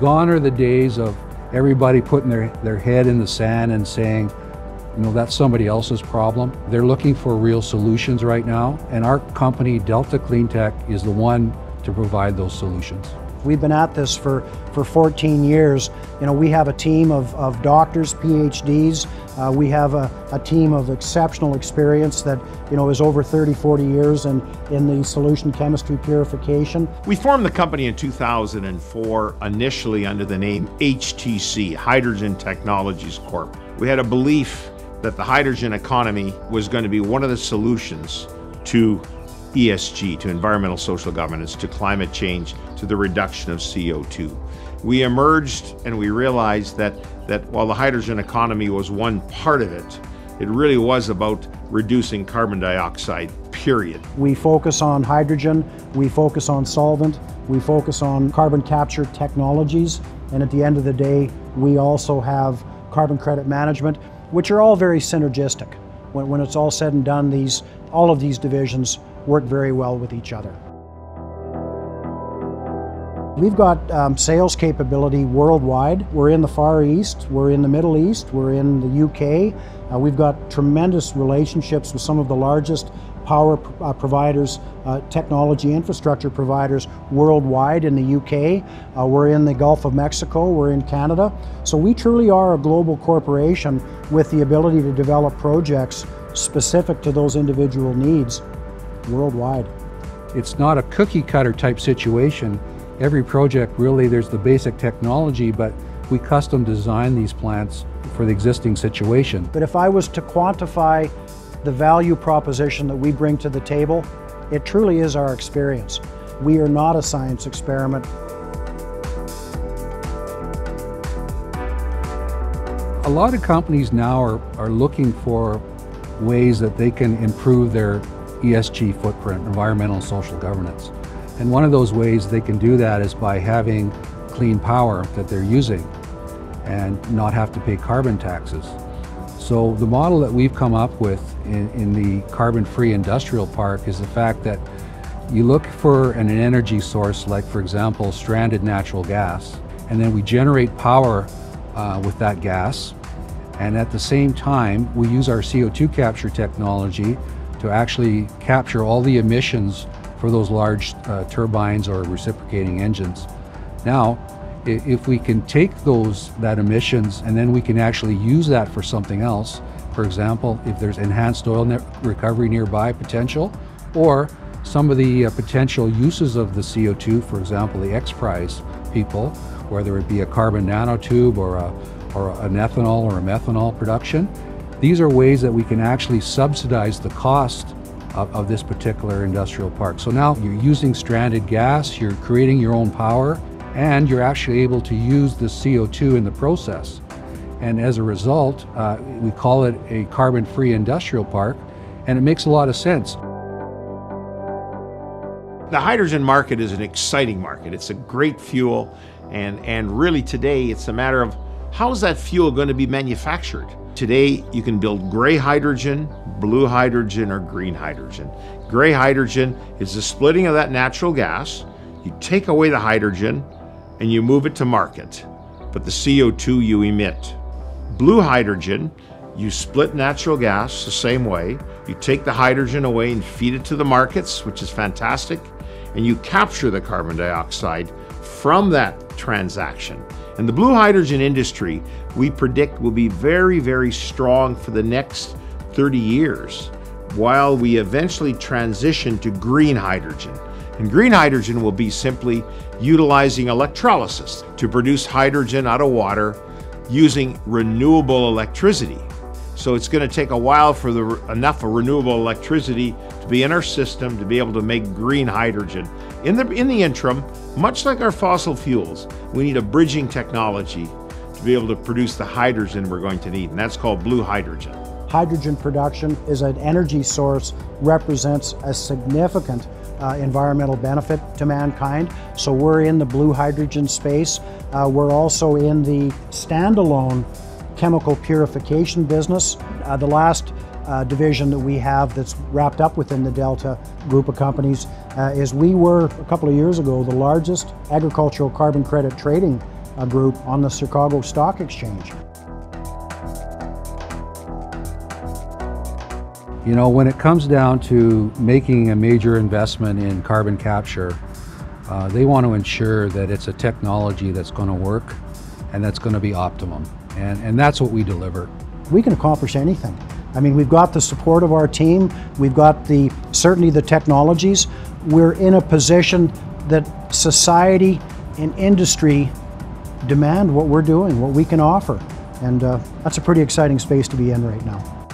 Gone are the days of everybody putting their, their head in the sand and saying, you know, that's somebody else's problem. They're looking for real solutions right now, and our company, Delta CleanTech, is the one to provide those solutions. We've been at this for, for 14 years. You know, we have a team of, of doctors, PhDs. Uh, we have a, a team of exceptional experience that, you know, is over 30, 40 years in, in the solution chemistry purification. We formed the company in 2004, initially under the name HTC, Hydrogen Technologies Corp. We had a belief that the hydrogen economy was going to be one of the solutions to ESG, to environmental social governance, to climate change, to the reduction of CO2. We emerged and we realized that, that while the hydrogen economy was one part of it, it really was about reducing carbon dioxide, period. We focus on hydrogen, we focus on solvent, we focus on carbon capture technologies, and at the end of the day, we also have carbon credit management, which are all very synergistic. When, when it's all said and done, these, all of these divisions work very well with each other. We've got um, sales capability worldwide. We're in the Far East, we're in the Middle East, we're in the UK. Uh, we've got tremendous relationships with some of the largest power uh, providers, uh, technology infrastructure providers worldwide in the UK. Uh, we're in the Gulf of Mexico, we're in Canada. So we truly are a global corporation with the ability to develop projects specific to those individual needs worldwide. It's not a cookie cutter type situation. Every project really, there's the basic technology, but we custom design these plants for the existing situation. But if I was to quantify the value proposition that we bring to the table, it truly is our experience. We are not a science experiment. A lot of companies now are, are looking for ways that they can improve their ESG footprint, environmental and social governance. And one of those ways they can do that is by having clean power that they're using and not have to pay carbon taxes. So the model that we've come up with in, in the carbon-free industrial park is the fact that you look for an energy source like, for example, stranded natural gas, and then we generate power uh, with that gas. And at the same time, we use our CO2 capture technology to actually capture all the emissions for those large uh, turbines or reciprocating engines. Now, if we can take those that emissions and then we can actually use that for something else, for example, if there's enhanced oil recovery nearby potential, or some of the uh, potential uses of the CO2, for example, the X-Prize people, whether it be a carbon nanotube or, a, or an ethanol or a methanol production, these are ways that we can actually subsidize the cost of, of, this particular industrial park. So now you're using stranded gas, you're creating your own power, and you're actually able to use the CO2 in the process. And as a result, uh, we call it a carbon-free industrial park, and it makes a lot of sense. The hydrogen market is an exciting market. It's a great fuel, and, and really today it's a matter of how is that fuel going to be manufactured? Today, you can build gray hydrogen, blue hydrogen, or green hydrogen. Gray hydrogen is the splitting of that natural gas. You take away the hydrogen and you move it to market, but the CO2 you emit. Blue hydrogen, you split natural gas the same way. You take the hydrogen away and feed it to the markets, which is fantastic, and you capture the carbon dioxide from that transaction. And the blue hydrogen industry, we predict, will be very, very strong for the next 30 years while we eventually transition to green hydrogen. And green hydrogen will be simply utilizing electrolysis to produce hydrogen out of water using renewable electricity. So it's going to take a while for the enough of renewable electricity to be in our system to be able to make green hydrogen. In the in the interim, much like our fossil fuels, we need a bridging technology to be able to produce the hydrogen we're going to need, and that's called blue hydrogen. Hydrogen production is an energy source, represents a significant uh, environmental benefit to mankind. So we're in the blue hydrogen space. Uh, we're also in the standalone chemical purification business. Uh, the last uh, division that we have that's wrapped up within the Delta group of companies uh, is we were, a couple of years ago, the largest agricultural carbon credit trading uh, group on the Chicago Stock Exchange. You know, when it comes down to making a major investment in carbon capture, uh, they want to ensure that it's a technology that's going to work and that's going to be optimum. And, and that's what we deliver. We can accomplish anything. I mean, we've got the support of our team, we've got the certainly the technologies. We're in a position that society and industry demand what we're doing, what we can offer. And uh, that's a pretty exciting space to be in right now.